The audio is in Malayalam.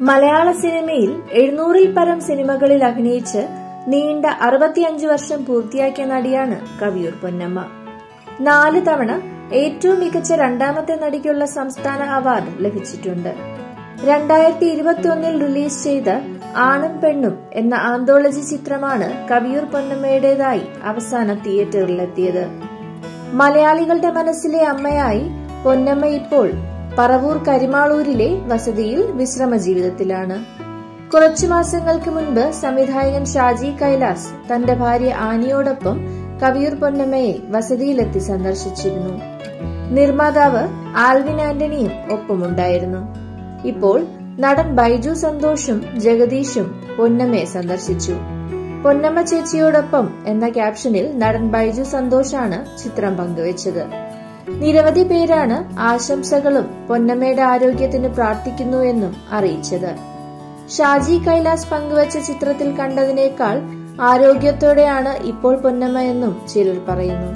മലയാള സിനിമയിൽ എഴുന്നൂറിൽ പരം സിനിമകളിൽ അഭിനയിച്ച് നീണ്ട അറുപത്തിയഞ്ച് വർഷം പൂർത്തിയാക്കിയ നടിയാണ് കവിയൂർ പൊന്നമ്മ. നാല് തവണ ഏറ്റവും മികച്ച രണ്ടാമത്തെ നടിക്കുള്ള സംസ്ഥാന അവാർഡ് ലഭിച്ചിട്ടുണ്ട്. രണ്ടായിരത്തി ഇരുപത്തിയൊന്നിൽ റിലീസ് ചെയ്ത ആണും പെണ്ണും എന്ന ആന്തോളജി ചിത്രമാണ് കവിയൂർ പൊന്നമ്മയുടേതായി അവസാന തിയേറ്ററിലെത്തിയത്. മലയാളികളുടെ മനസ്സിലെ അമ്മയായി പൊന്നമ്മ ഇപ്പോൾ പറവൂർ കരിമാളൂരിലെ വസതിയിൽ വിശ്രമ ജീവിതത്തിലാണ് കുറച്ചു മാസങ്ങൾക്ക് മുൻപ് സംവിധായകൻ ഷാജി കൈലാസ് തന്റെ ഭാര്യ ആനിയോടൊപ്പം കവിയൂർ പൊന്നമ്മയെ വസതിയിലെത്തി സന്ദർശിച്ചിരുന്നു. നിർമ്മാതാവ് ആൽവിൻ ആന്റണിയും ഒപ്പമുണ്ടായിരുന്നു. ഇപ്പോൾ നടൻ ബൈജു സന്തോഷും ജഗദീഷും പൊന്നമ്മയെ സന്ദർശിച്ചു. പൊന്നമ്മ ചേച്ചിയോടൊപ്പം എന്ന ക്യാപ്ഷനിൽ നടൻ ബൈജു സന്തോഷാണ് ചിത്രം പങ്കുവച്ചത്. നിരവധി പേരാണ് ആശംസകളും പൊന്നമ്മയുടെ ആരോഗ്യത്തിന് പ്രാർത്ഥിക്കുന്നു എന്നും അറിയിച്ചത്. ഷാജി കൈലാസ് പങ്കുവച്ച ചിത്രത്തിൽ കണ്ടതിനേക്കാൾ ആരോഗ്യത്തോടെയാണ് ഇപ്പോൾ പൊന്നമ്മ എന്നും ചിലർ പറയുന്നു.